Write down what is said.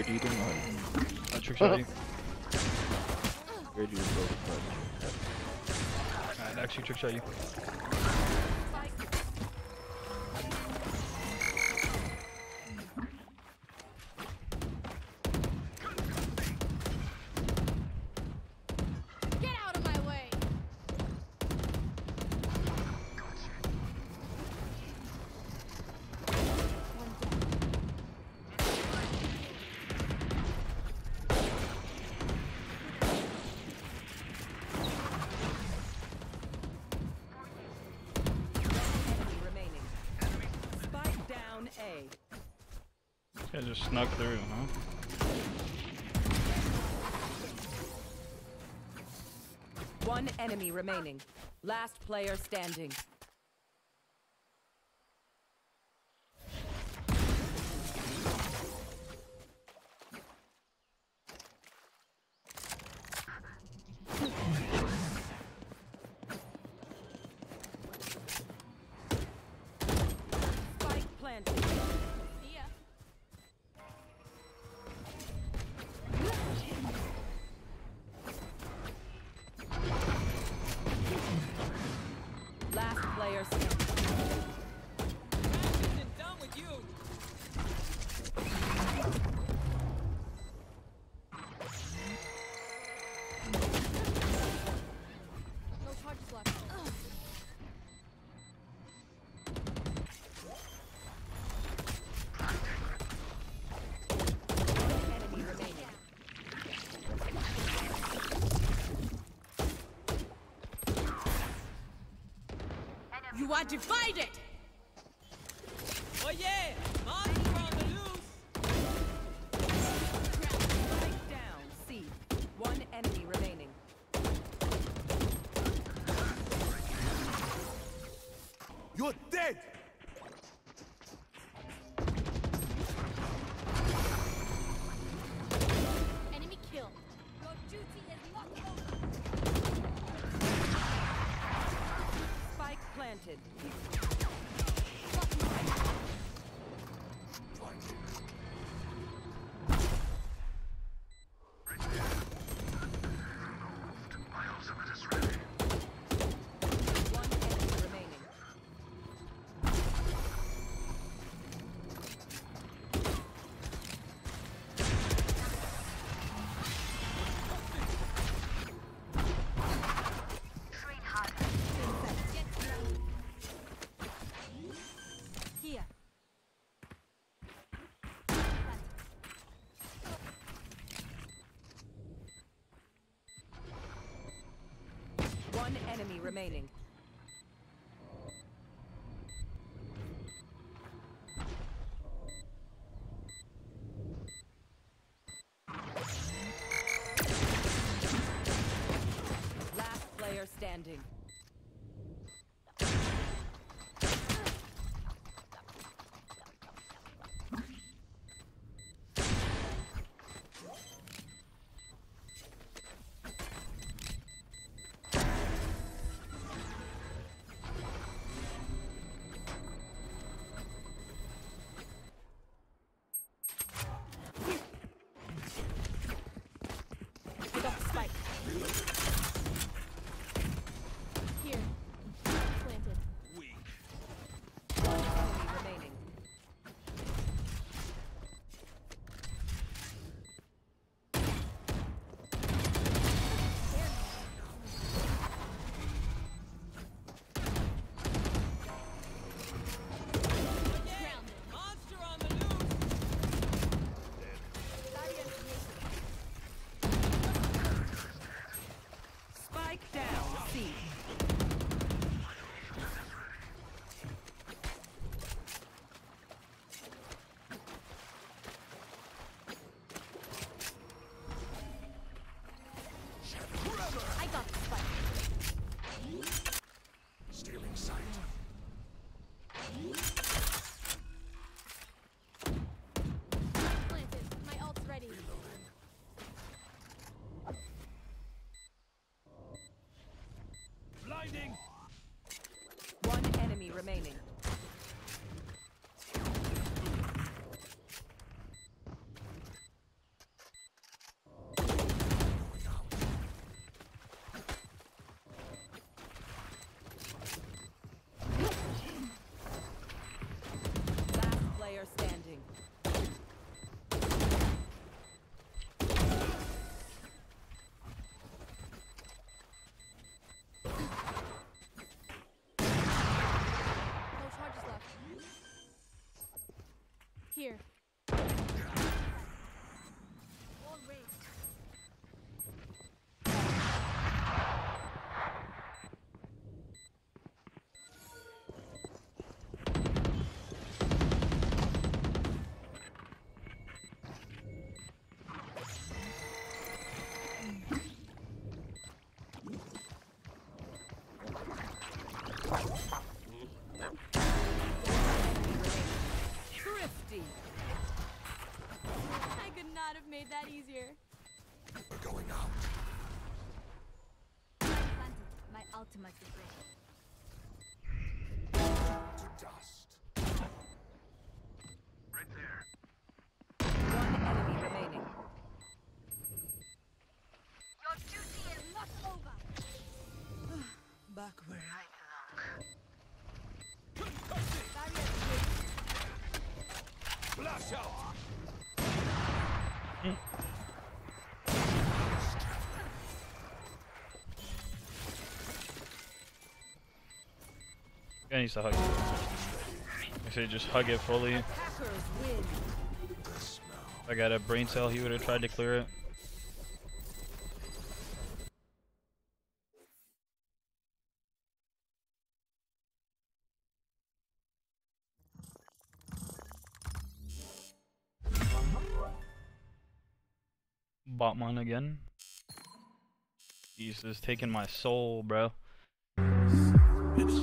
Where do you do not? I trick shot you. Where do you go? Alright, actually trick shot you. A. Just snuck through, huh? One enemy remaining. Last player standing. Are divided! Enemy remaining. Here. My ultimate is ready. To dust. One enemy remaining. Your duty is not over. Back where I Barrier Guy needs to hug it. I say just hug it fully. If I got a brain cell, he would have tried to clear it. Botman again. He's just taking my soul, bro. It's